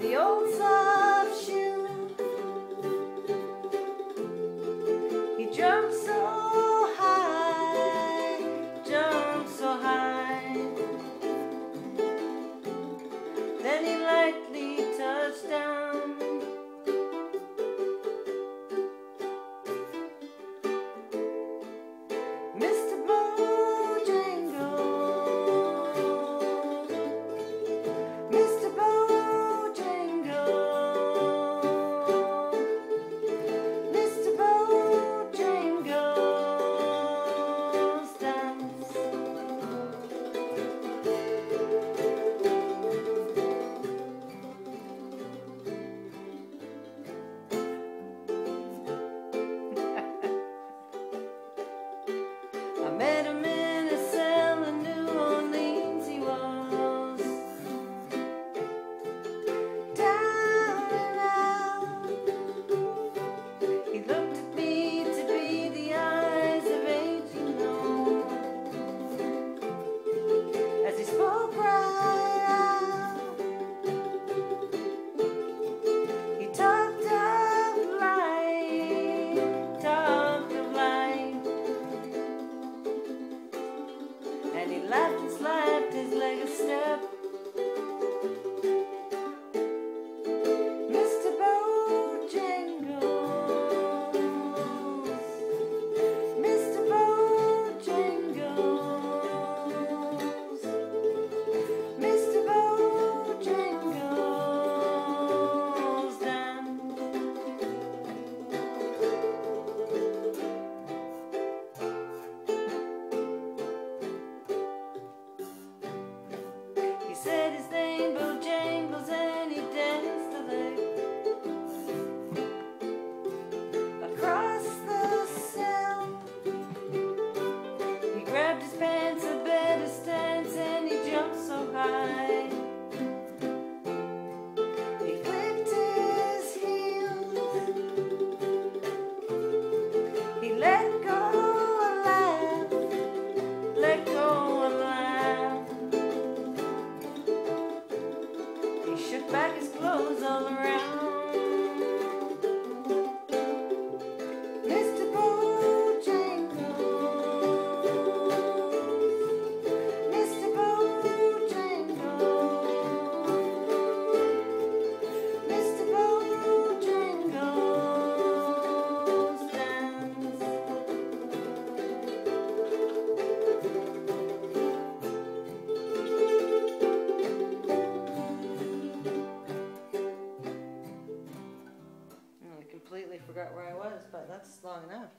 the old soft shoe. He jumped so high, jumped so high. Then he lightly touched down. that's long enough.